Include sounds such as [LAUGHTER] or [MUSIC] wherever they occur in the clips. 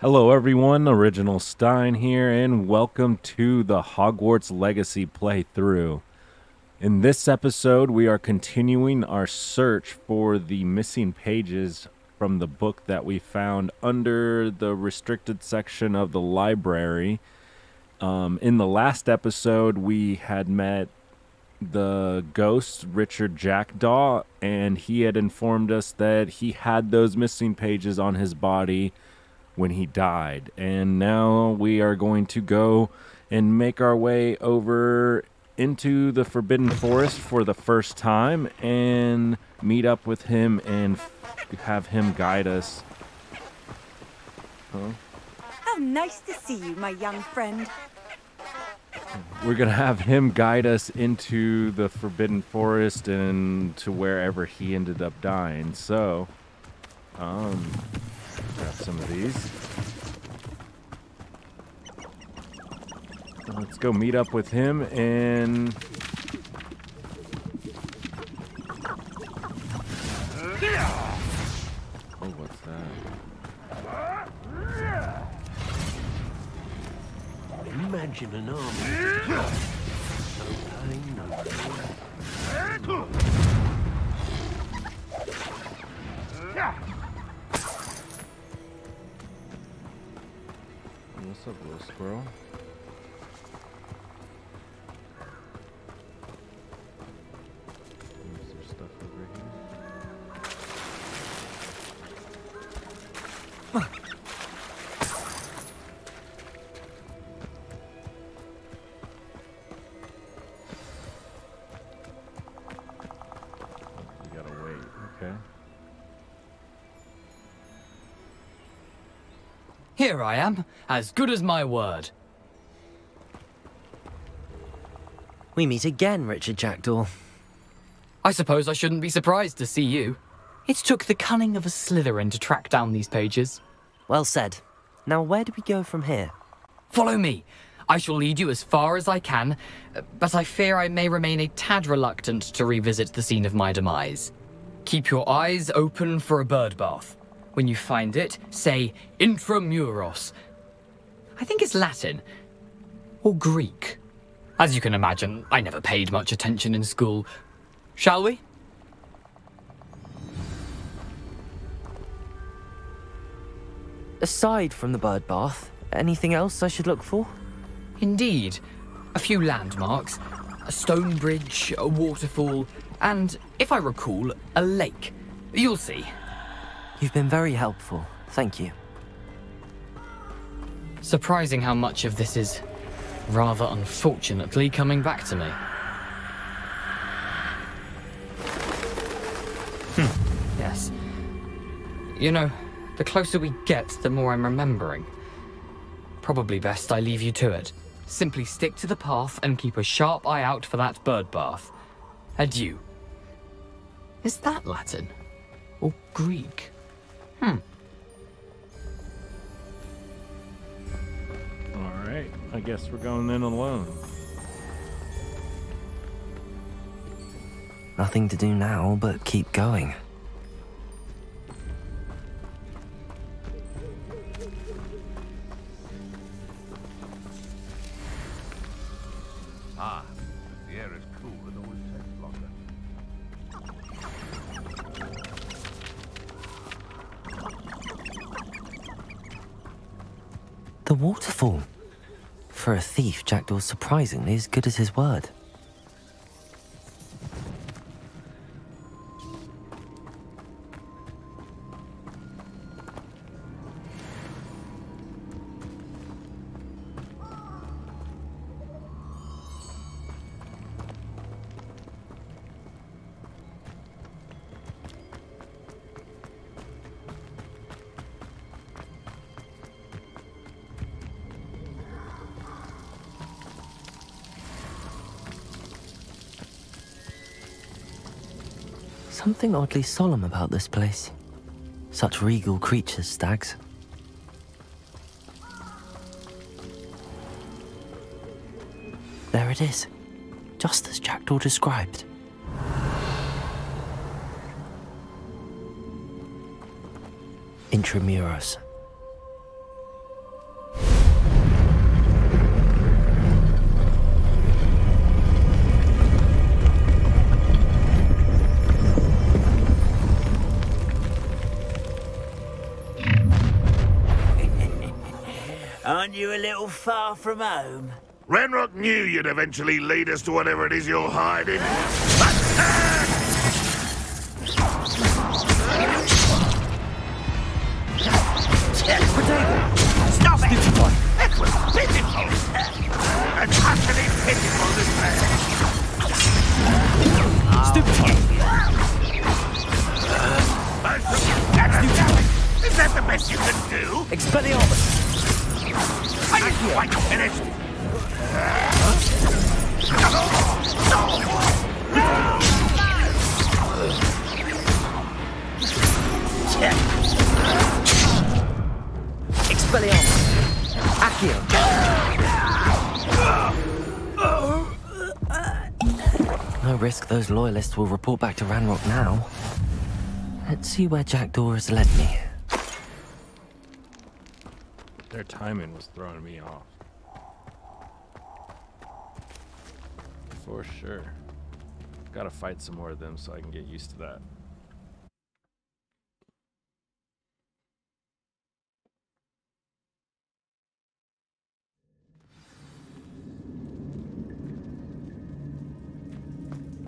Hello, everyone. Original Stine here, and welcome to the Hogwarts Legacy playthrough. In this episode, we are continuing our search for the missing pages from the book that we found under the restricted section of the library. Um, in the last episode, we had met the ghost, Richard Jackdaw, and he had informed us that he had those missing pages on his body when he died. And now we are going to go and make our way over into the Forbidden Forest for the first time and meet up with him and have him guide us. Huh? How nice to see you, my young friend. We're going to have him guide us into the Forbidden Forest and to wherever he ended up dying. So, um, Grab some of these. Let's go meet up with him and... Oh, what's that? Imagine an army. No What's up, little squirrel? Stuff over here? Here I am, as good as my word. We meet again, Richard Jackdaw. I suppose I shouldn't be surprised to see you. It took the cunning of a Slytherin to track down these pages. Well said. Now, where do we go from here? Follow me. I shall lead you as far as I can, but I fear I may remain a tad reluctant to revisit the scene of my demise. Keep your eyes open for a bird bath. When you find it, say intramuros. I think it's Latin. Or Greek. As you can imagine, I never paid much attention in school. Shall we? Aside from the bird bath, anything else I should look for? Indeed. A few landmarks, a stone bridge, a waterfall, and, if I recall, a lake. You'll see. You've been very helpful. Thank you. Surprising how much of this is, rather unfortunately, coming back to me. Hmm. Yes. You know, the closer we get, the more I'm remembering. Probably best I leave you to it. Simply stick to the path and keep a sharp eye out for that bird bath. Adieu. Is that Latin? Or Greek? Hmm. Alright, I guess we're going in alone. Nothing to do now but keep going. Waterfall. For a thief, Jackdaw's surprisingly as good as his word. Something oddly solemn about this place. Such regal creatures, stags. There it is, just as Jackdaw described. Intramuros. From home? Ranrock knew you'd eventually lead us to whatever it is you're hiding. Stop it! That was pitiful! And utterly pitiful despair. Stupid! Is that the best you can do? Expelliarmus! You quite! No risk those loyalists will report back to Ranrock now. Let's see where Jackdaw has led me. Their timing was throwing me off. For sure. Gotta fight some more of them so I can get used to that.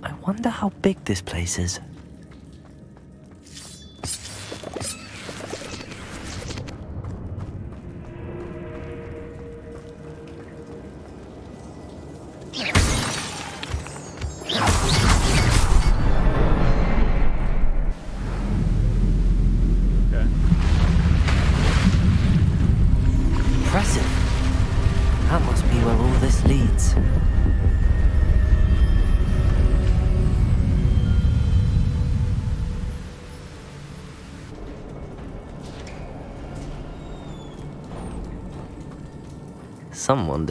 I wonder how big this place is.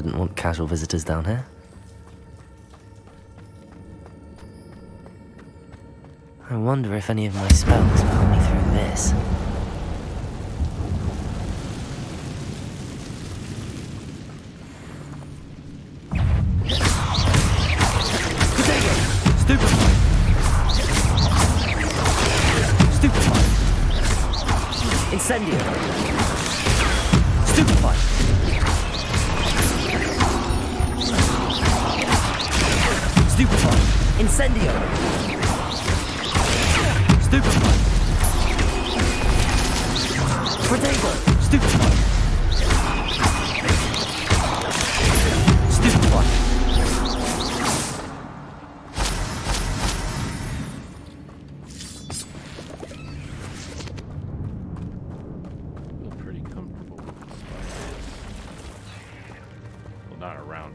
Didn't want casual visitors down here. I wonder if any of my spells put me through this.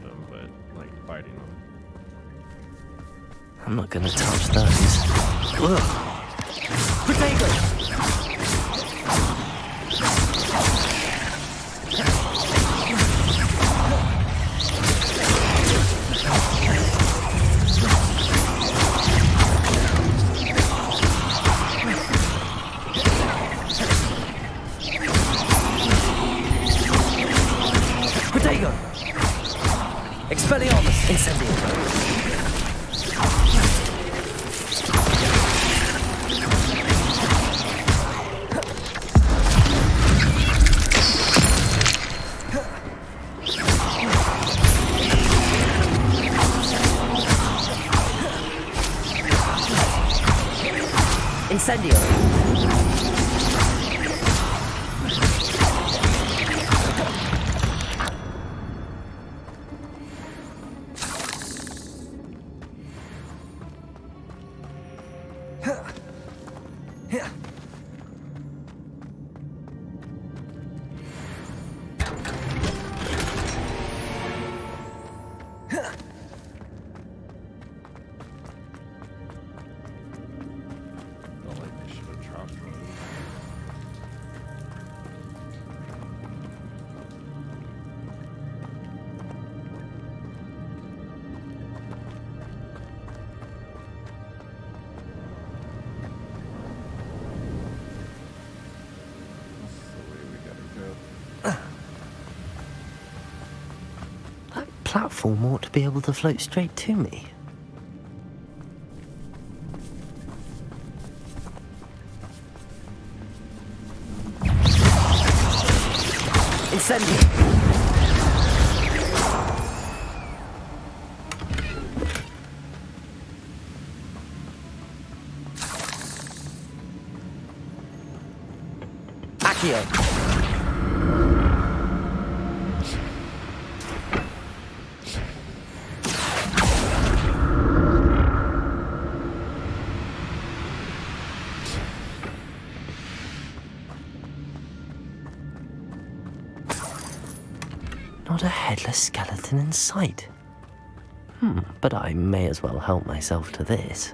Around them, but like fighting them. I'm not gonna touch those. Protego! Be able to float straight to me. Incendio! Skeleton in sight. Hmm, but I may as well help myself to this.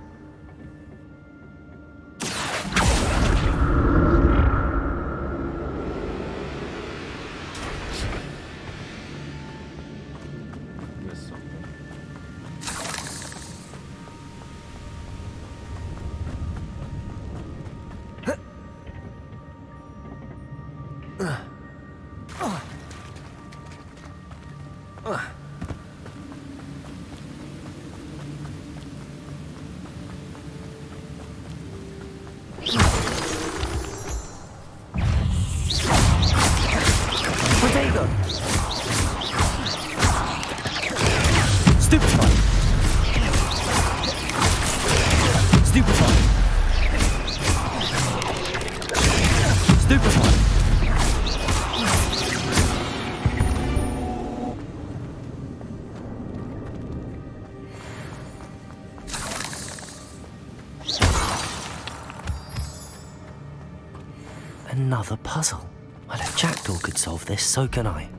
So can I.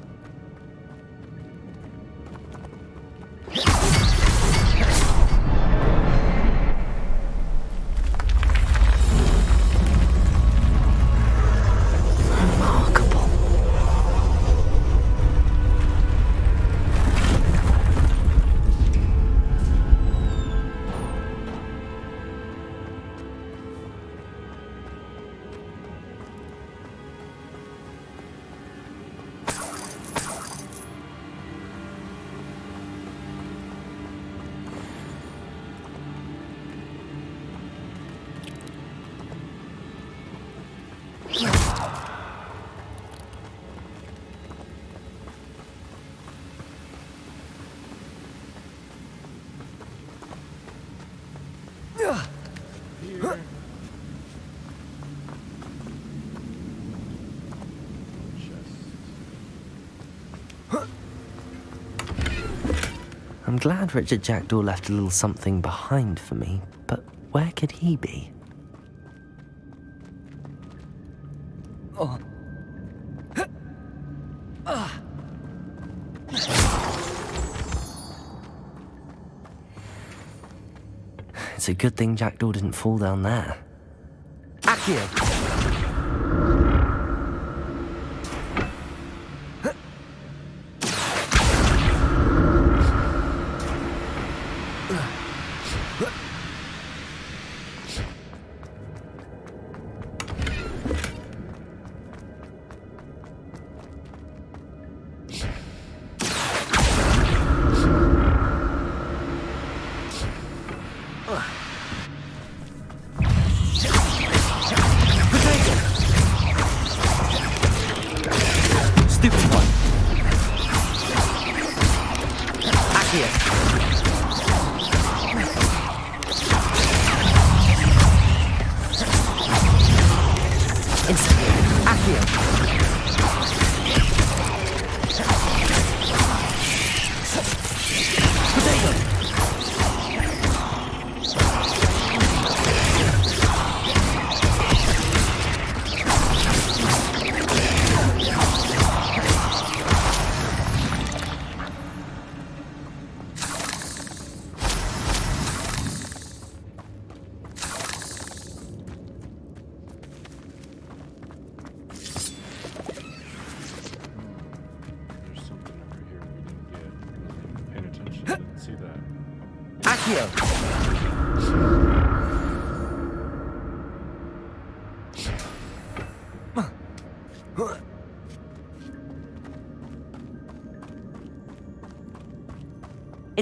glad Richard Jackdaw left a little something behind for me, but where could he be? Oh. It's a good thing Jackdaw didn't fall down there. Accio!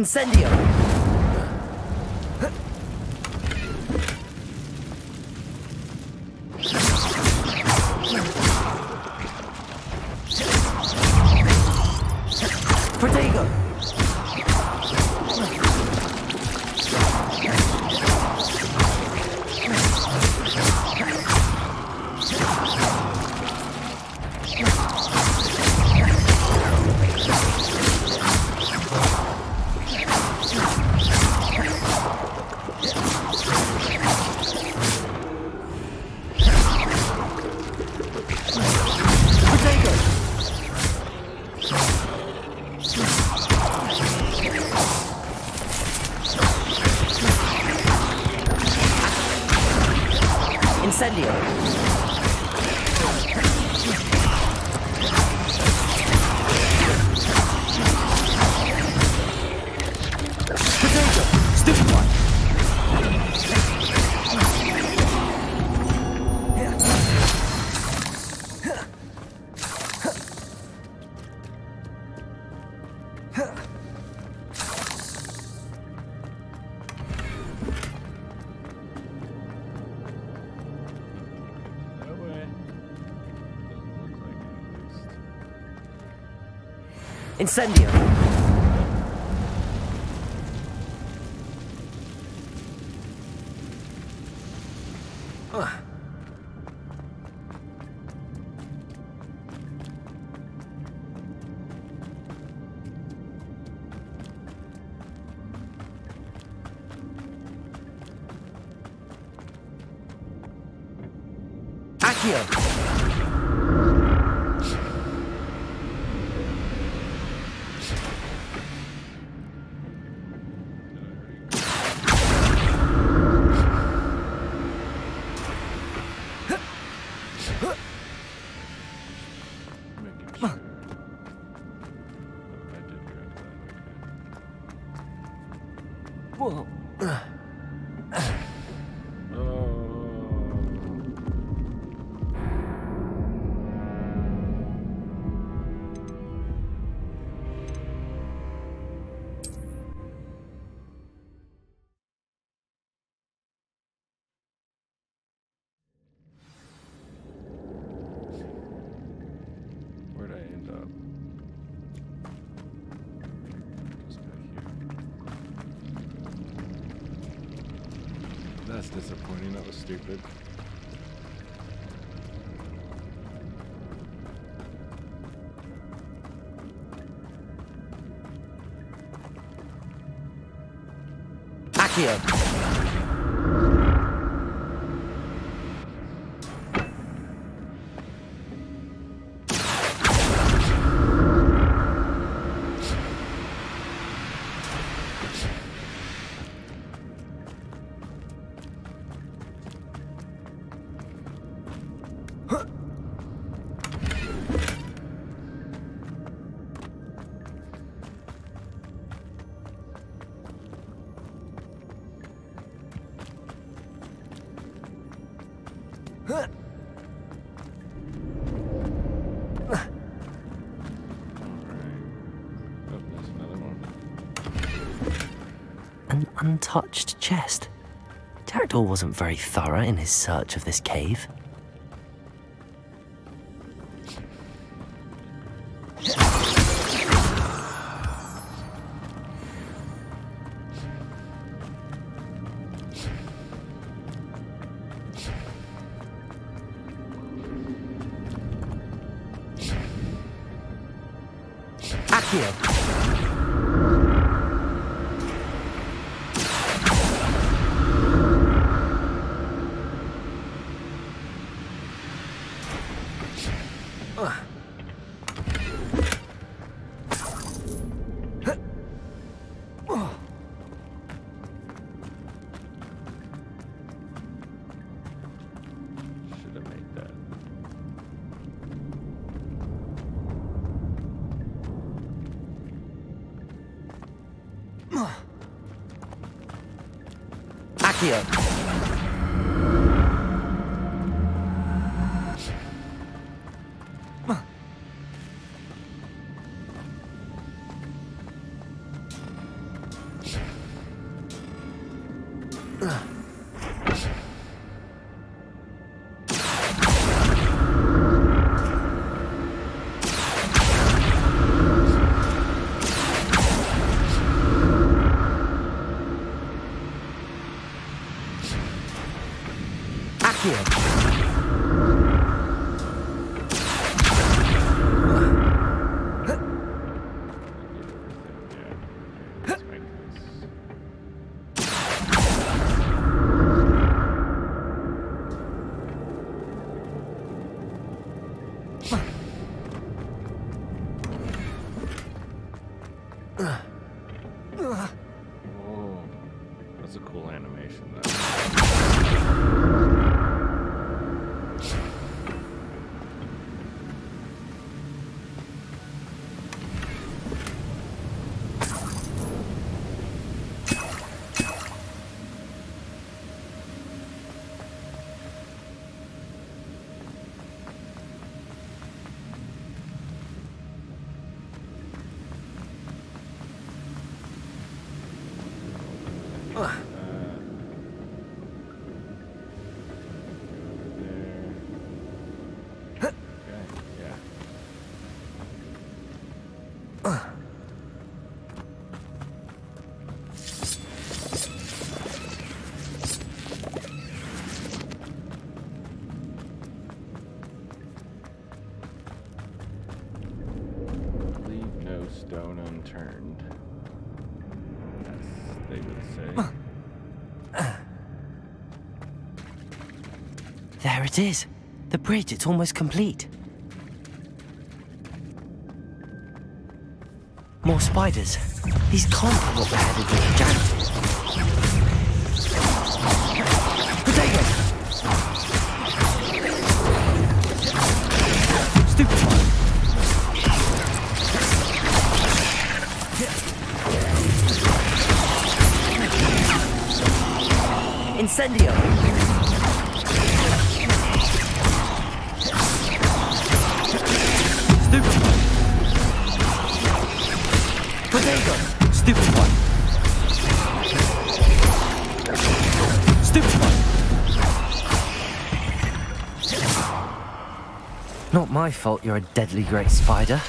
Incendio! Incendio. untouched chest. Jackdaw wasn't very thorough in his search of this cave. Yeah. There it is. The bridge, it's almost complete. More spiders. These can't be what we're headed with! Stupid. Incendio! Stupid one. Stupid one. Not my fault you're a deadly great spider.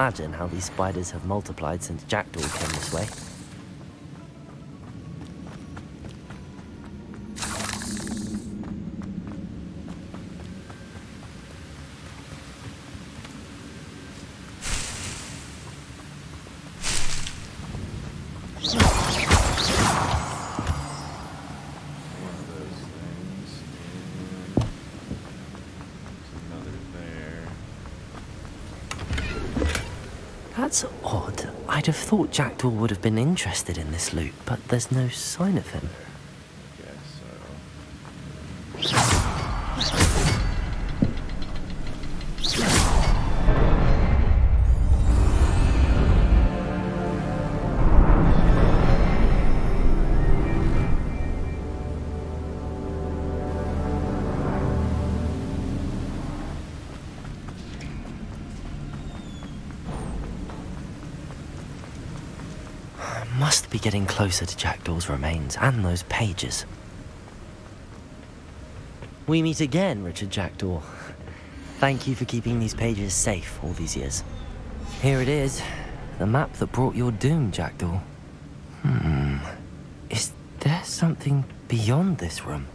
Imagine how these spiders have multiplied since Jackdaw came this way. Have thought Jackdaw would have been interested in this loot, but there's no sign of him. Must be getting closer to Jackdaw's remains and those pages. We meet again, Richard Jackdaw. Thank you for keeping these pages safe all these years. Here it is, the map that brought your doom, Jackdaw. Hmm. Is there something beyond this room?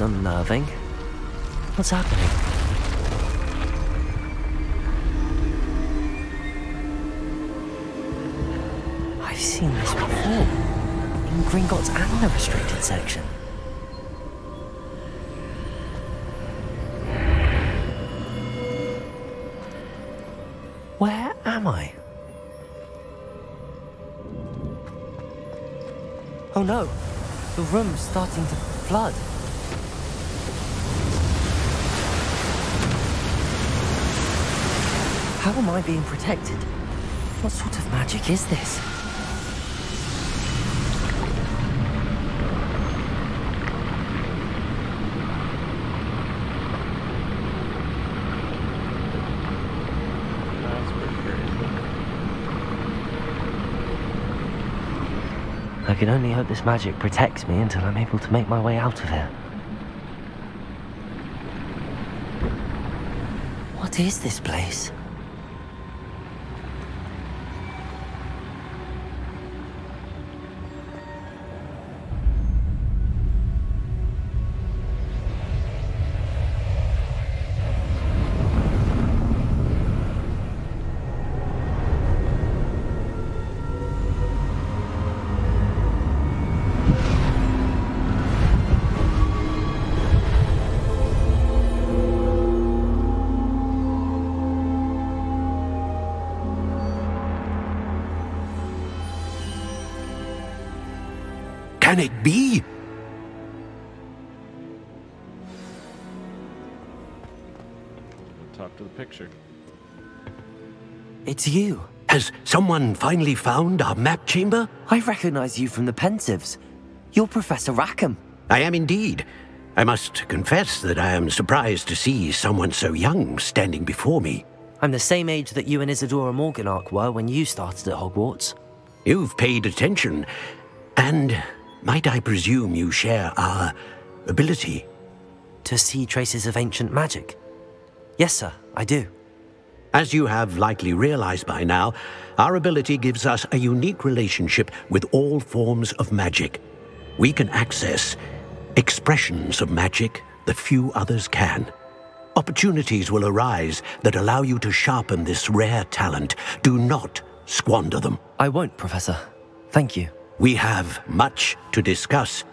Unnerving. What's happening? I've seen this before. In Gringotts and the restricted section. Where am I? Oh no! The room's starting to flood. How am I being protected? What sort of magic is this? I can only hope this magic protects me until I'm able to make my way out of here. What is this place? It's you. Has someone finally found our map chamber? I recognize you from the Pensieves. You're Professor Rackham. I am indeed. I must confess that I am surprised to see someone so young standing before me. I'm the same age that you and Isidora Morganach were when you started at Hogwarts. You've paid attention, and might I presume you share our ability? To see traces of ancient magic? Yes, sir, I do. As you have likely realized by now, our ability gives us a unique relationship with all forms of magic. We can access expressions of magic that few others can. Opportunities will arise that allow you to sharpen this rare talent. Do not squander them. I won't, Professor. Thank you. We have much to discuss.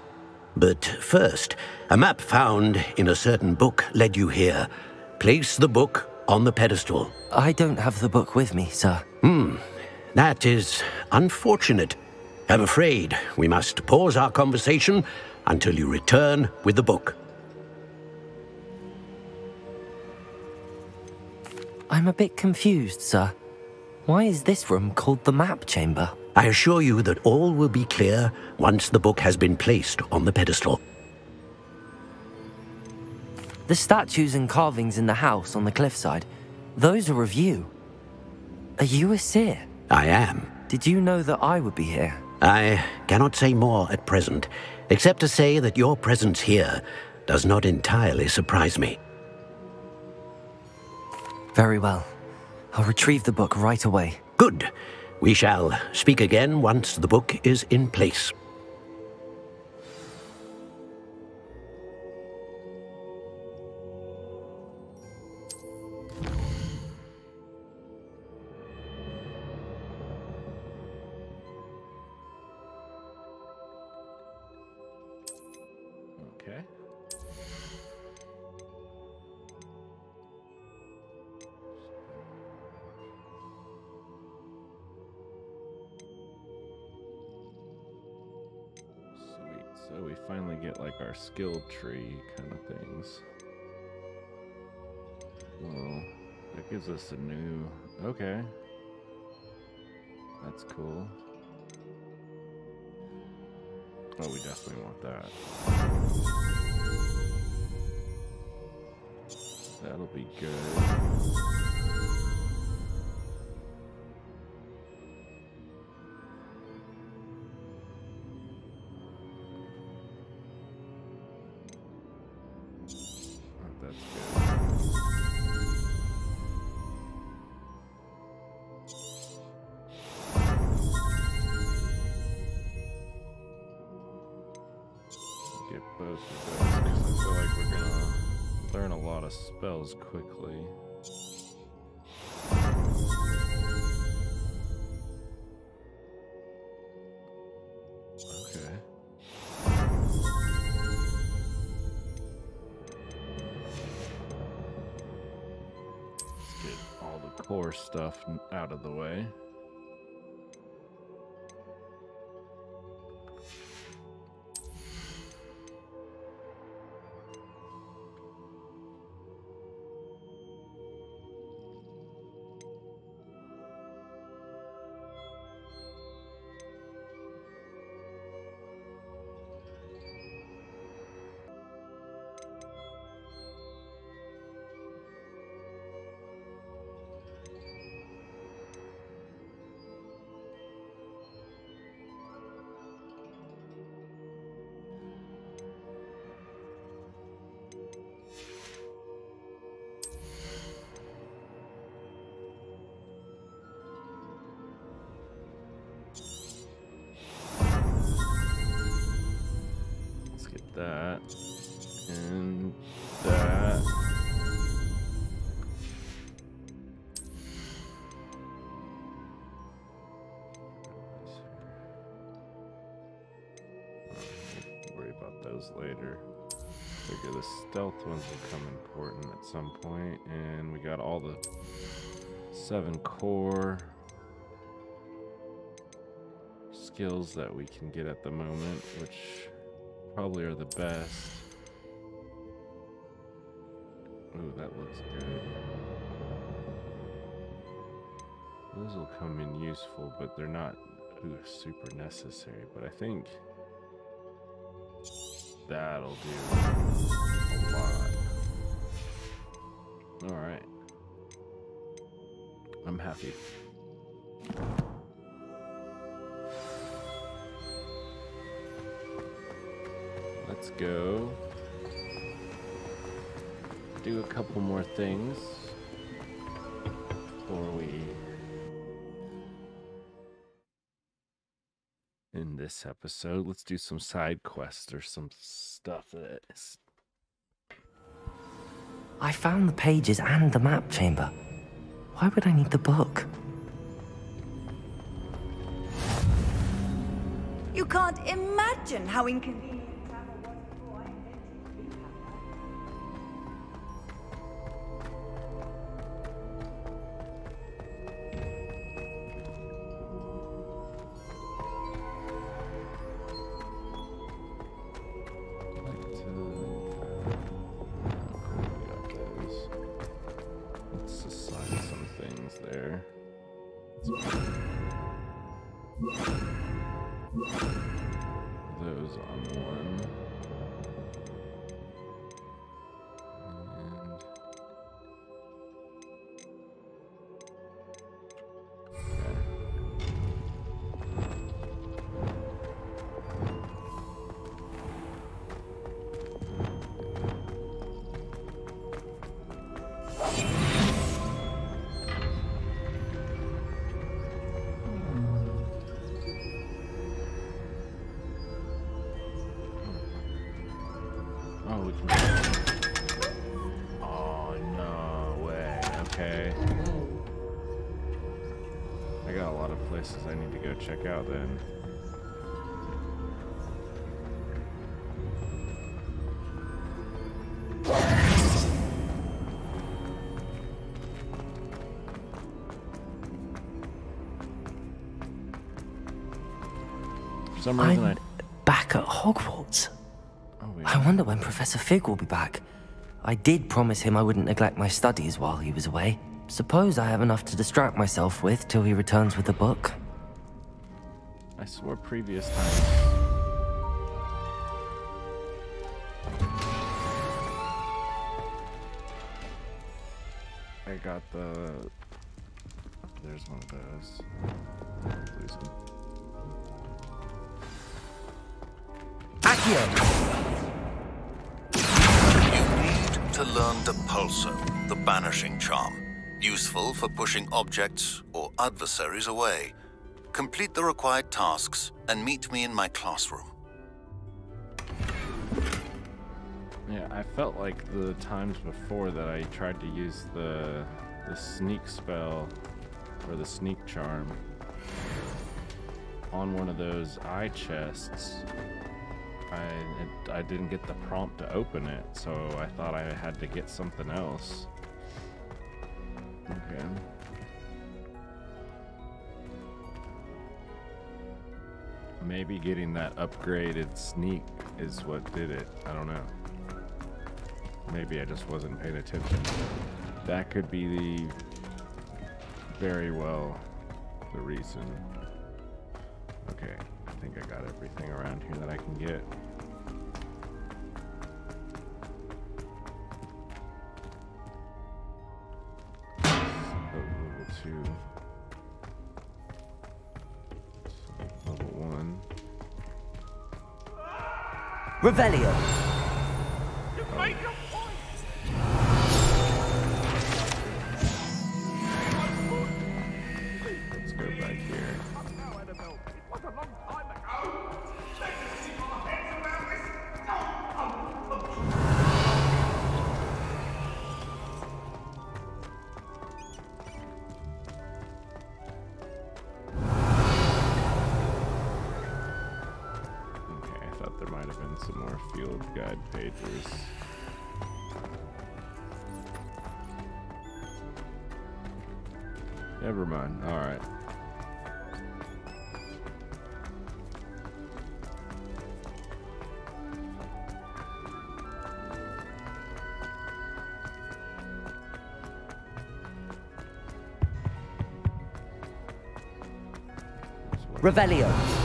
But first, a map found in a certain book led you here. Place the book on the pedestal. I don't have the book with me, sir. Hmm. That is unfortunate. I'm afraid we must pause our conversation until you return with the book. I'm a bit confused, sir. Why is this room called the map chamber? I assure you that all will be clear once the book has been placed on the pedestal. The statues and carvings in the house on the cliffside, those are of you. Are you a seer? I am. Did you know that I would be here? I cannot say more at present, except to say that your presence here does not entirely surprise me. Very well. I'll retrieve the book right away. Good. We shall speak again once the book is in place. Skill tree kind of things. Well, that gives us a new. Okay. That's cool. Oh, we definitely want that. That'll be good. Learn a lot of spells quickly. Okay. Let's get all the core stuff out of the way. Figure the stealth ones will come important at some point, and we got all the seven core skills that we can get at the moment, which probably are the best. Ooh, that looks good. Those will come in useful, but they're not ooh, super necessary. But I think That'll do a lot. All right. I'm happy. Let's go. Do a couple more things this episode. Let's do some side quests or some stuff that is I found the pages and the map chamber. Why would I need the book? You can't imagine how inconvenient For some reason, I. I'm back at Hogwarts. Oh. I wonder when Professor Fig will be back. I did promise him I wouldn't neglect my studies while he was away. Suppose I have enough to distract myself with till he returns with the book. I swore previous times. I got the. There's one of those. Accio! You need to learn Depulso, the banishing charm. Useful for pushing objects or adversaries away. Complete the required tasks and meet me in my classroom. Yeah, I felt like the times before that I tried to use the the sneak spell or the sneak charm on one of those eye chests. I it, I didn't get the prompt to open it, so I thought I had to get something else. Okay. Maybe getting that upgraded sneak is what did it. I don't know. Maybe I just wasn't paying attention. That could be the very well the reason. Okay, think I got everything around here that I can get. Level two. Level one. Revelio. Guide. Never mind. All right. Revelio.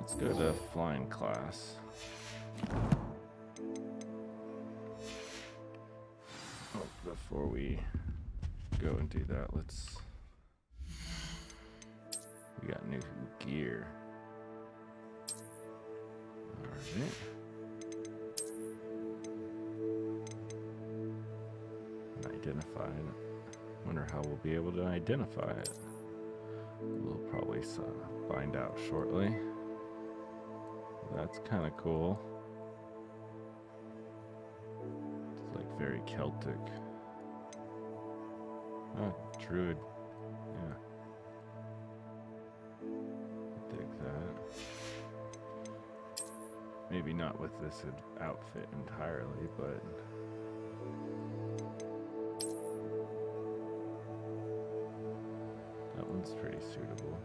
Let's go to flying class. Oh, before we go and do that, let's. We got new gear. Alright. Identify it. Wonder how we'll be able to identify it. We'll probably find out shortly. That's kind of cool. It's like very Celtic. Oh, druid. Yeah. Dig that. Maybe not with this outfit entirely, but. That one's pretty suitable.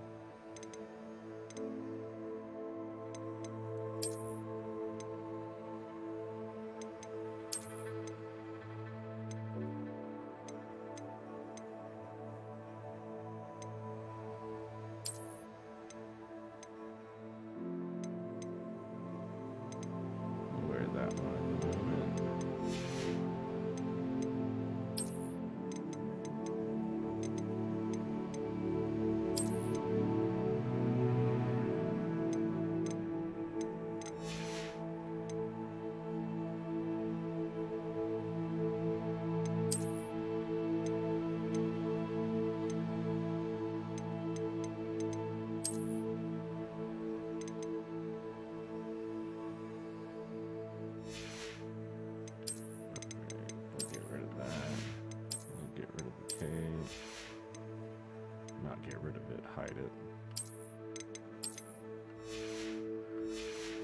It,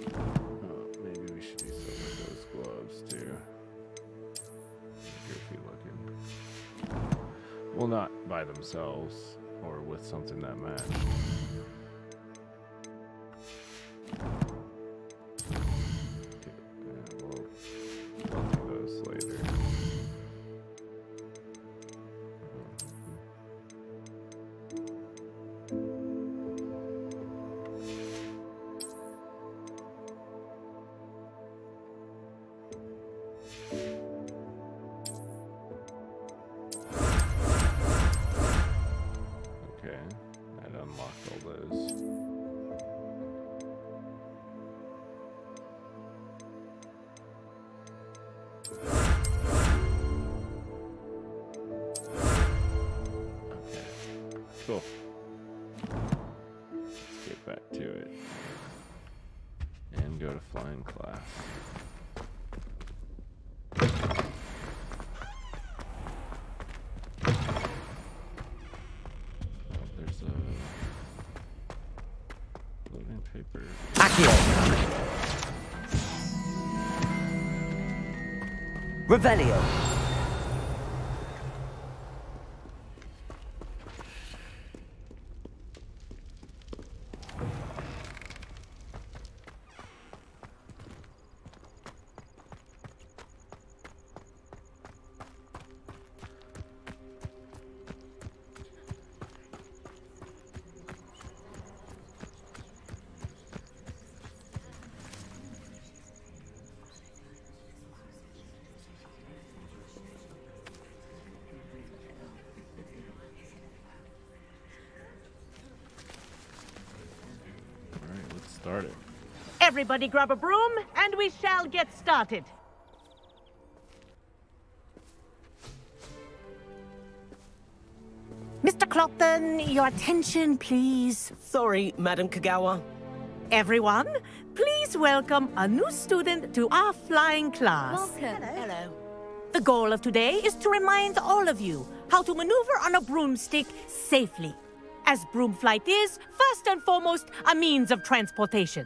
it. Oh, maybe we should some of those gloves too. Goofy looking. Well, not by themselves or with something that match. Revelio. Everybody grab a broom, and we shall get started. Mr. Clopton, your attention, please. Sorry, Madam Kogawa. Everyone, please welcome a new student to our flying class. Welcome. Hello. The goal of today is to remind all of you how to maneuver on a broomstick safely. As broom flight is, first and foremost, a means of transportation.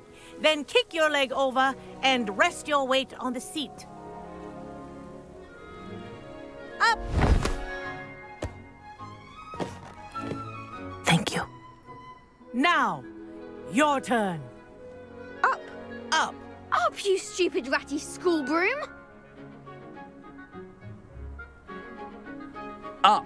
then kick your leg over and rest your weight on the seat. Up! Thank you. Now, your turn. Up. Up. Up, you stupid ratty school broom. Up.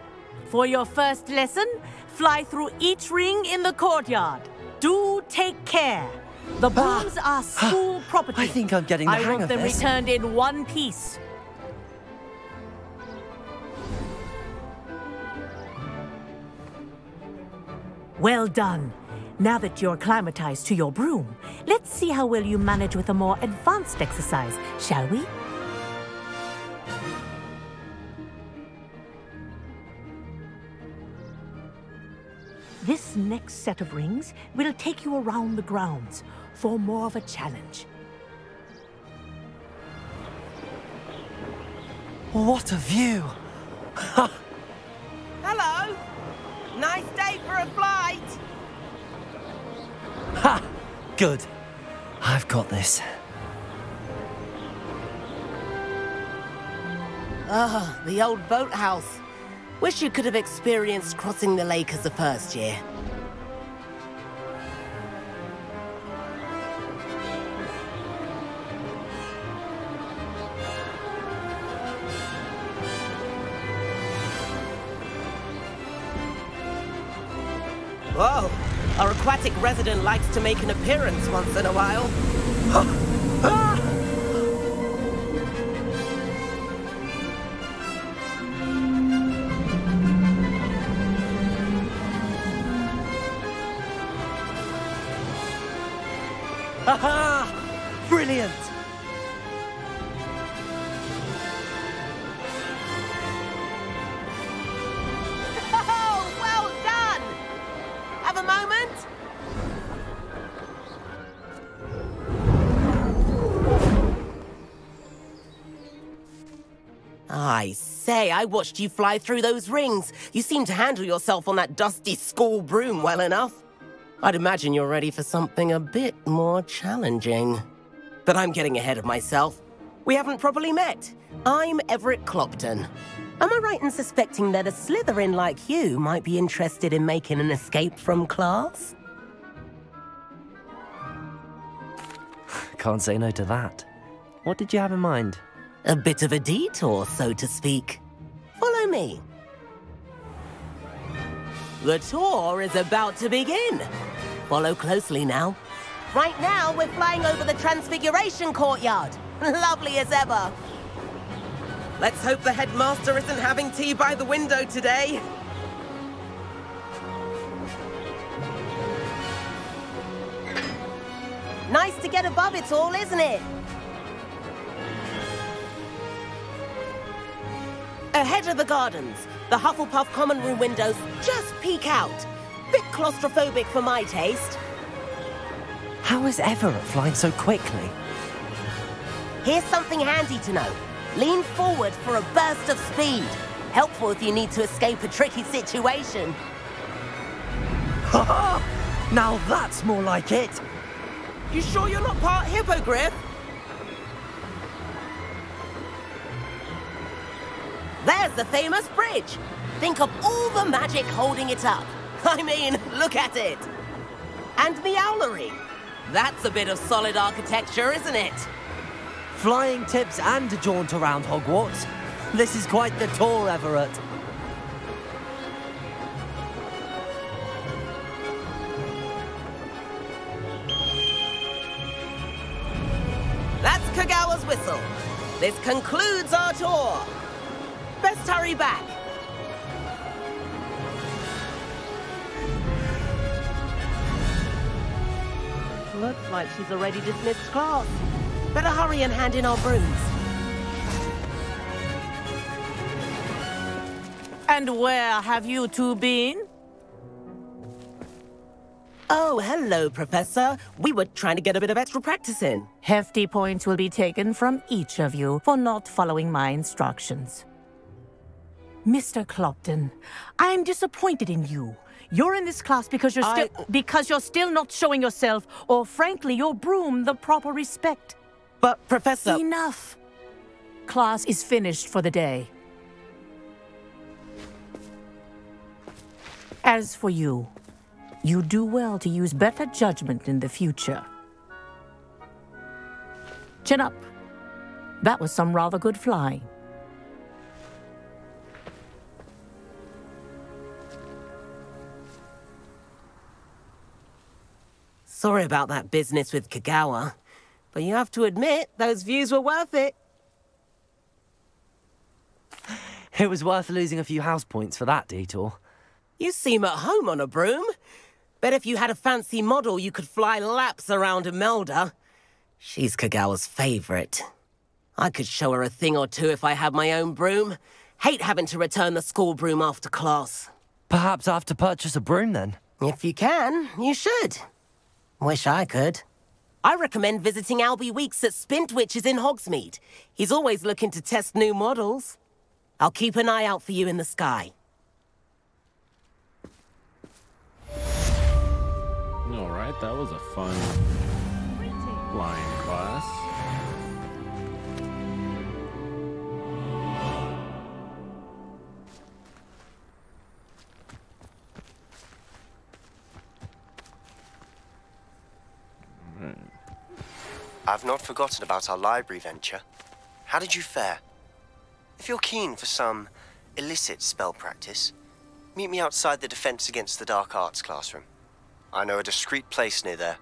for your first lesson, fly through each ring in the courtyard. Do take care. The ah, brooms are ah, school property. I think I'm getting the I hang want them returned in one piece. Well done. Now that you're acclimatized to your broom, let's see how well you manage with a more advanced exercise, shall we? Next set of rings will take you around the grounds for more of a challenge. What a view! [LAUGHS] Hello. Nice day for a flight. [LAUGHS] Ha! Good. I've got this. Ah, the old boathouse. Wish you could have experienced crossing the lake as a first year. Resident likes to make an appearance once in a while. [LAUGHS] Aha! Brilliant! I watched you fly through those rings. You seem to handle yourself on that dusty school broom well enough. I'd imagine you're ready for something a bit more challenging. But I'm getting ahead of myself. We haven't properly met. I'm Everett Clopton. Am I right in suspecting that a Slytherin like you might be interested in making an escape from class? [SIGHS] Can't say no to that. What did you have in mind? A bit of a detour, so to speak. The tour is about to begin. Follow closely now. Right now, we're flying over the Transfiguration Courtyard. [LAUGHS] Lovely as ever. Let's hope the headmaster isn't having tea by the window today. Nice to get above it all, isn't it? Ahead of the gardens, the Hufflepuff common room windows just peek out. Bit claustrophobic for my taste. How is Everett flying so quickly? Here's something handy to know. Lean forward for a burst of speed. Helpful if you need to escape a tricky situation. [LAUGHS] now that's more like it. You sure you're not part hippogriff? There's the famous bridge. Think of all the magic holding it up. [LAUGHS] I mean, look at it. And Meowlery. That's a bit of solid architecture, isn't it? Flying tips and a jaunt around Hogwarts. This is quite the tour, Everett. That's Kogawa's whistle. This concludes our tour. Best hurry back. Looks like she's already dismissed class. Better hurry and hand in our brooms. And where have you two been? Oh, hello, Professor. We were trying to get a bit of extra practice in. Hefty points will be taken from each of you for not following my instructions. Mr. Clopton, I'm disappointed in you. You're in this class because you're still I- because you're still not showing yourself, or frankly, your broom the proper respect. But, Professor... Enough. Class is finished for the day. As for you, you do well to use better judgment in the future. Chin up. That was some rather good flying. Sorry about that business with Kogawa, but you have to admit, those views were worth it. It was worth losing a few house points for that detour. You seem at home on a broom. Bet if you had a fancy model, you could fly laps around Imelda. She's Kogawa's favorite. I could show her a thing or two if I had my own broom. Hate having to return the school broom after class. Perhaps I have to purchase a broom then. If you can, you should. Wish I could. I recommend visiting Albie Weekes at Spintwitches in Hogsmeade. He's always looking to test new models. I'll keep an eye out for you in the sky. All right, that was a fun flying class. I've not forgotten about our library venture. How did you fare? If you're keen for some illicit spell practice, meet me outside the Defense Against the Dark Arts classroom. I know a discreet place near there.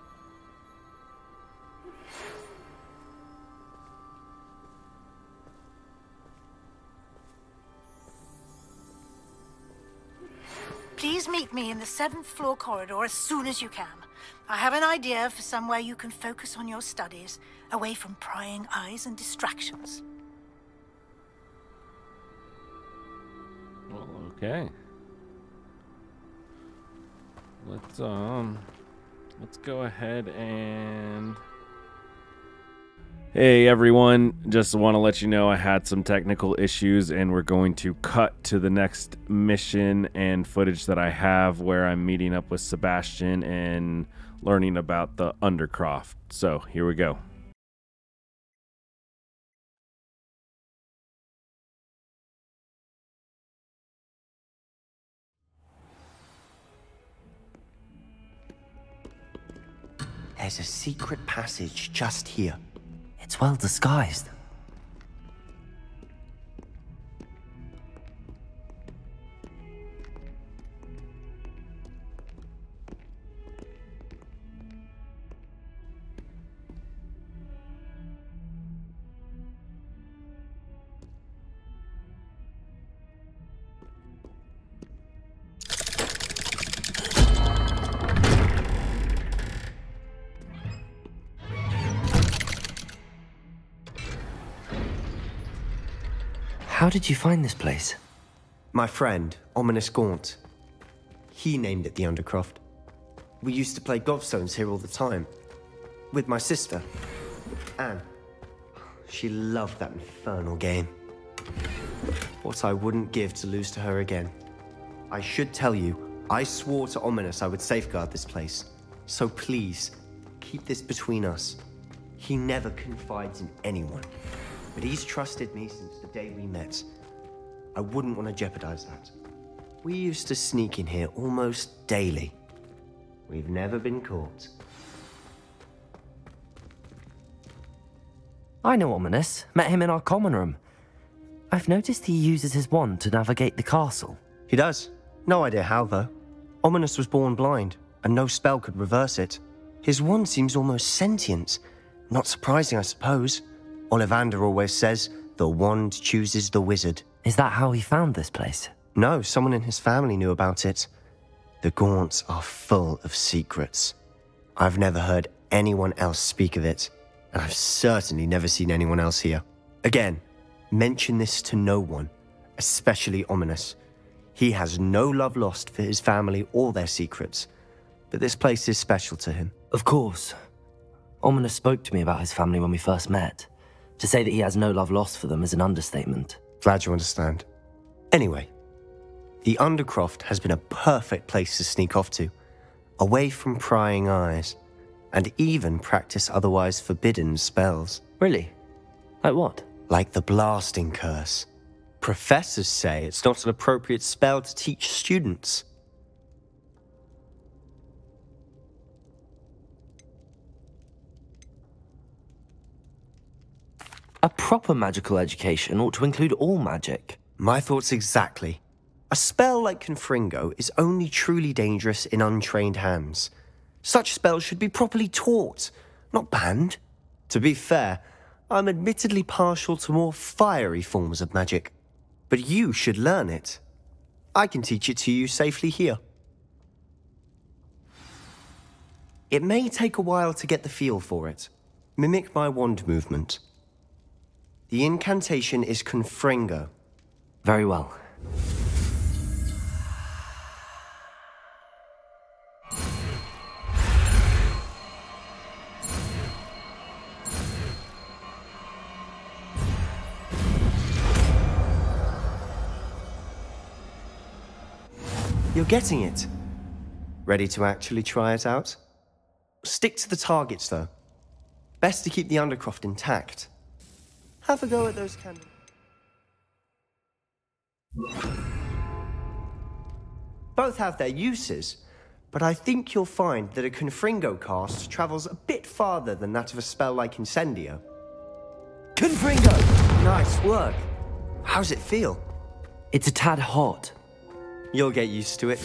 Please meet me in the seventh floor corridor as soon as you can. I have an idea for somewhere you can focus on your studies, away from prying eyes and distractions. Well, okay. Let's um let's go ahead and Hey everyone, just want to let you know I had some technical issues and we're going to cut to the next mission and footage that I have where I'm meeting up with Sebastian and learning about the Undercroft. So, here we go. There's a secret passage just here. It's well disguised. How did you find this place? My friend, Ominis Gaunt. He named it the Undercroft. We used to play gobstones here all the time. With my sister, Anne. She loved that infernal game. What I wouldn't give to lose to her again. I should tell you, I swore to Ominis I would safeguard this place. So please, keep this between us. He never confides in anyone. But he's trusted me since the day we met. I wouldn't want to jeopardize that. We used to sneak in here almost daily. We've never been caught. I know Ominis. Met him in our common room. I've noticed he uses his wand to navigate the castle. He does. No idea how, though. Ominis was born blind, and no spell could reverse it. His wand seems almost sentient. Not surprising, I suppose. Ollivander always says, the wand chooses the wizard. Is that how he found this place? No, someone in his family knew about it. The Gaunts are full of secrets. I've never heard anyone else speak of it, and I've certainly never seen anyone else here. Again, mention this to no one, especially Ominis. He has no love lost for his family or their secrets, but this place is special to him. Of course. Ominis spoke to me about his family when we first met. To say that he has no love lost for them is an understatement. Glad you understand. Anyway, the Undercroft has been a perfect place to sneak off to, away from prying eyes, and even practice otherwise forbidden spells. Really? Like what? Like the Blasting Curse. Professors say it's not an appropriate spell to teach students. A proper magical education ought to include all magic. My thoughts exactly. A spell like Confringo is only truly dangerous in untrained hands. Such spells should be properly taught, not banned. To be fair, I'm admittedly partial to more fiery forms of magic. But you should learn it. I can teach it to you safely here. It may take a while to get the feel for it. Mimic my wand movement. The incantation is Confringo. Very well. You're getting it. Ready to actually try it out? Stick to the targets, though. Best to keep the Undercroft intact. Have a go at those candles. Both have their uses, but I think you'll find that a Confringo cast travels a bit farther than that of a spell like Incendio. Confringo! Nice work. How's it feel? It's a tad hot. You'll get used to it.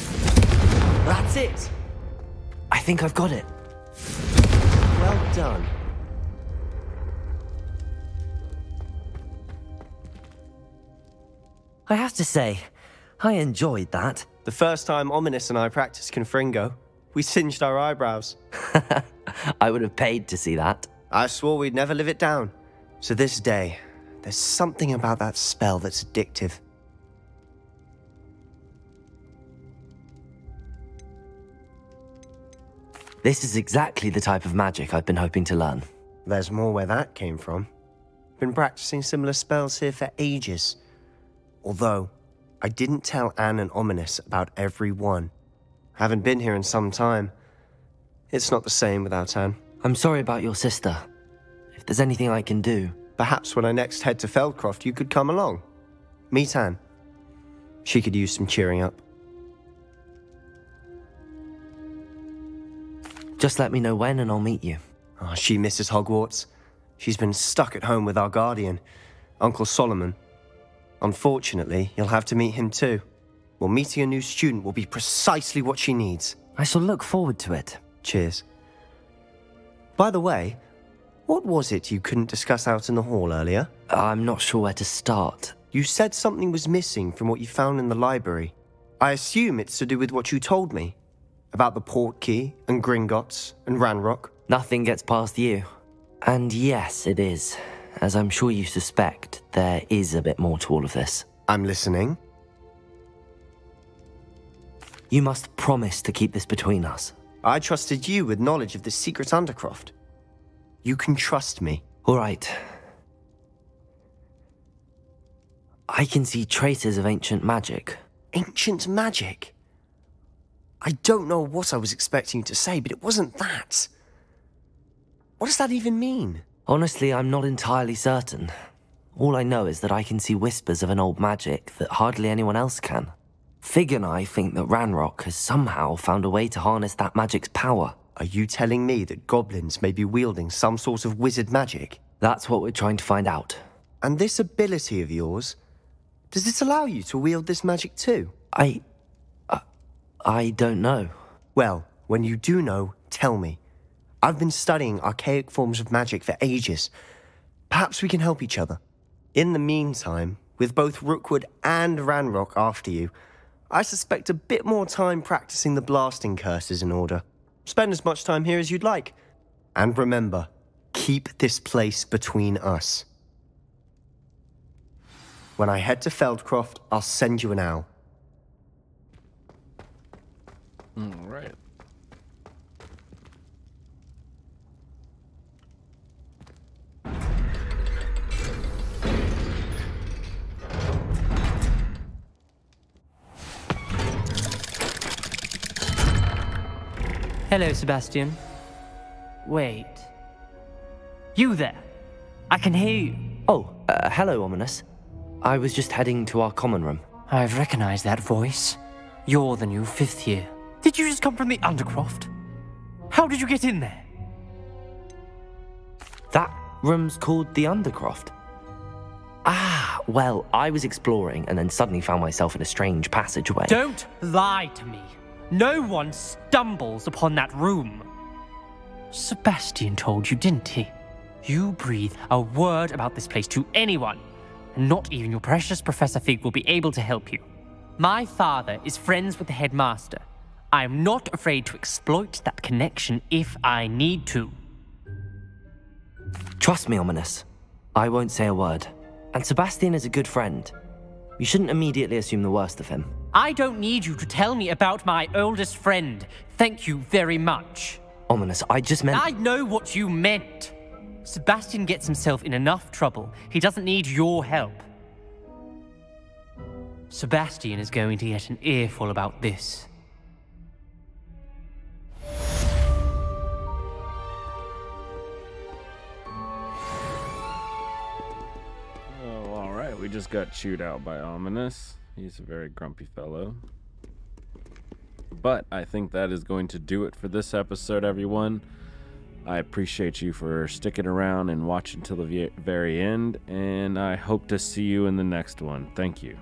That's it! I think I've got it. Well done. I have to say, I enjoyed that. The first time Ominis and I practiced Confringo, we singed our eyebrows. [LAUGHS] I would have paid to see that. I swore we'd never live it down. To this day, there's something about that spell that's addictive. This is exactly the type of magic I've been hoping to learn. There's more where that came from. Been practicing similar spells here for ages. Although, I didn't tell Anne and Ominis about every one. Haven't been here in some time. It's not the same without Anne. I'm sorry about your sister. If there's anything I can do. Perhaps when I next head to Feldcroft, you could come along. Meet Anne. She could use some cheering up. Just let me know when and I'll meet you. Oh, she misses Hogwarts. She's been stuck at home with our guardian, Uncle Solomon. Unfortunately, you'll have to meet him too. Well, meeting a new student will be precisely what she needs. I shall look forward to it. Cheers. By the way, what was it you couldn't discuss out in the hall earlier? I'm not sure where to start. You said something was missing from what you found in the library. I assume it's to do with what you told me about the Portkey and Gringotts and Ranrock. Nothing gets past you. And yes, it is. As I'm sure you suspect, there is a bit more to all of this. I'm listening. You must promise to keep this between us. I trusted you with knowledge of the secret Undercroft. You can trust me. All right. I can see traces of ancient magic. Ancient magic? I don't know what I was expecting you to say, but it wasn't that. What does that even mean? Honestly, I'm not entirely certain. All I know is that I can see whispers of an old magic that hardly anyone else can. Fig and I think that Ranrock has somehow found a way to harness that magic's power. Are you telling me that goblins may be wielding some sort of wizard magic? That's what we're trying to find out. And this ability of yours, does this allow you to wield this magic too? I. Uh, I don't know. Well, when you do know, tell me. I've been studying archaic forms of magic for ages. Perhaps we can help each other. In the meantime, with both Rookwood and Ranrock after you, I suspect a bit more time practicing the blasting curses in order. Spend as much time here as you'd like. And remember, keep this place between us. When I head to Feldcroft, I'll send you an owl. All right. Hello, Sebastian. Wait. You there? I can hear you. Oh, uh, hello, Ominis. I was just heading to our common room. I've recognized that voice. You're the new fifth year. Did you just come from the Undercroft? How did you get in there? That room's called the Undercroft. Ah, well, I was exploring and then suddenly found myself in a strange passageway. Don't lie to me. No one stumbles upon that room. Sebastian told you, didn't he? You breathe a word about this place to anyone, and not even your precious Professor Fig will be able to help you. My father is friends with the headmaster. I am not afraid to exploit that connection if I need to. Trust me, Ominis. I won't say a word. And Sebastian is a good friend. You shouldn't immediately assume the worst of him. I don't need you to tell me about my oldest friend. Thank you very much. Ominis, I just meant. I know what you meant. Sebastian gets himself in enough trouble. He doesn't need your help. Sebastian is going to get an earful about this. Oh, all right. We just got chewed out by Ominis. He's a very grumpy fellow. But I think that is going to do it for this episode, everyone. I appreciate you for sticking around and watching till the very end, and I hope to see you in the next one. Thank you.